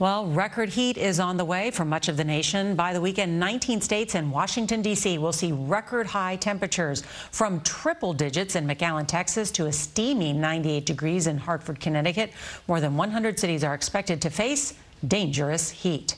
Well, record heat is on the way for much of the nation. By the weekend, 19 states and Washington, D.C. will see record high temperatures from triple digits in McAllen, Texas to a steamy 98 degrees in Hartford, Connecticut. More than 100 cities are expected to face dangerous heat.